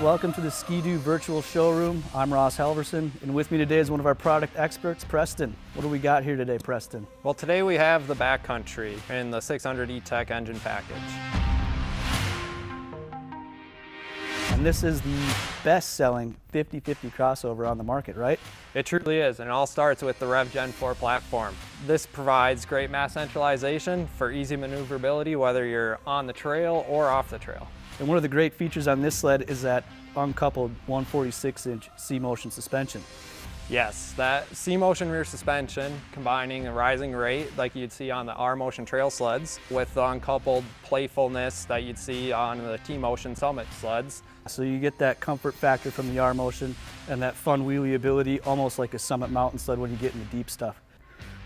welcome to the Ski-Doo virtual showroom. I'm Ross Halverson, and with me today is one of our product experts, Preston. What do we got here today, Preston? Well, today we have the backcountry in the 600 E-Tech engine package. And this is the best-selling 50-50 crossover on the market, right? It truly is, and it all starts with the Rev Gen 4 platform. This provides great mass centralization for easy maneuverability, whether you're on the trail or off the trail. And one of the great features on this sled is that uncoupled 146-inch C-motion suspension. Yes, that C-motion rear suspension combining a rising rate like you'd see on the R-Motion trail sleds with the uncoupled playfulness that you'd see on the T-Motion Summit sleds. So you get that comfort factor from the R-Motion and that fun wheelie ability almost like a Summit mountain sled when you get in the deep stuff.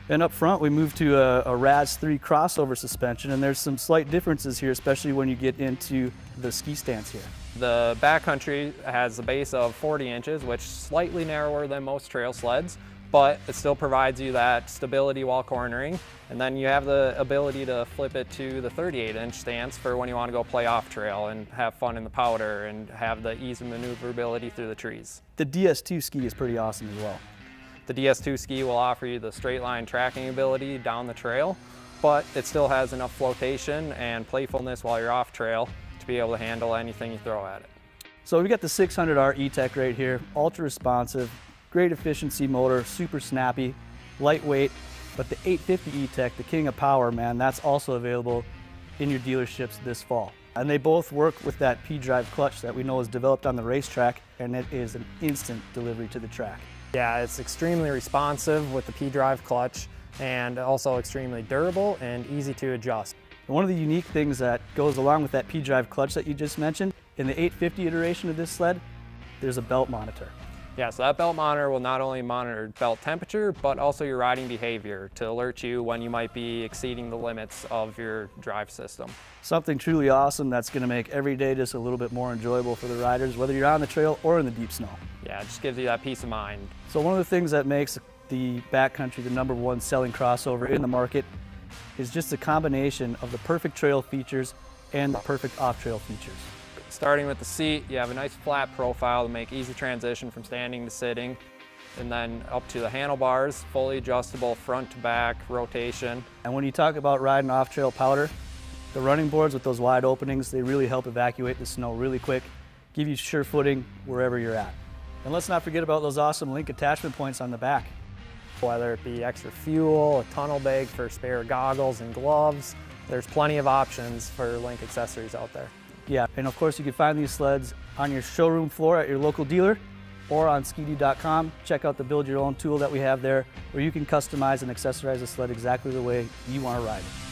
And up front, we move to a, a RAS 3 crossover suspension, and there's some slight differences here, especially when you get into the ski stance here. The backcountry has a base of 40 inches, which is slightly narrower than most trail sleds, but it still provides you that stability while cornering. And then you have the ability to flip it to the 38 inch stance for when you want to go play off trail and have fun in the powder and have the ease of maneuverability through the trees. The DS2 ski is pretty awesome as well. The DS2 ski will offer you the straight line tracking ability down the trail, but it still has enough flotation and playfulness while you're off trail to be able to handle anything you throw at it. So we've got the 600R E-Tech right here, ultra responsive, great efficiency motor, super snappy, lightweight, but the 850 E-Tech, the king of power, man, that's also available in your dealerships this fall. And they both work with that P-Drive clutch that we know is developed on the racetrack, and it is an instant delivery to the track. Yeah, it's extremely responsive with the P-Drive clutch and also extremely durable and easy to adjust. One of the unique things that goes along with that P-Drive clutch that you just mentioned, in the 850 iteration of this sled, there's a belt monitor. Yeah, so that belt monitor will not only monitor belt temperature, but also your riding behavior to alert you when you might be exceeding the limits of your drive system. Something truly awesome that's gonna make every day just a little bit more enjoyable for the riders, whether you're on the trail or in the deep snow. Yeah, it just gives you that peace of mind. So one of the things that makes the backcountry the number one selling crossover in the market is just a combination of the perfect trail features and the perfect off-trail features. Starting with the seat, you have a nice flat profile to make easy transition from standing to sitting. And then up to the handlebars, fully adjustable front to back rotation. And when you talk about riding off-trail powder, the running boards with those wide openings, they really help evacuate the snow really quick, give you sure footing wherever you're at. And let's not forget about those awesome LinQ attachment points on the back. Whether it be extra fuel, a tunnel bag for spare goggles and gloves, there's plenty of options for LinQ accessories out there. Yeah, and of course you can find these sleds on your showroom floor at your local dealer or on skidoo.com. Check out the build your own tool that we have there where you can customize and accessorize a sled exactly the way you want to ride it.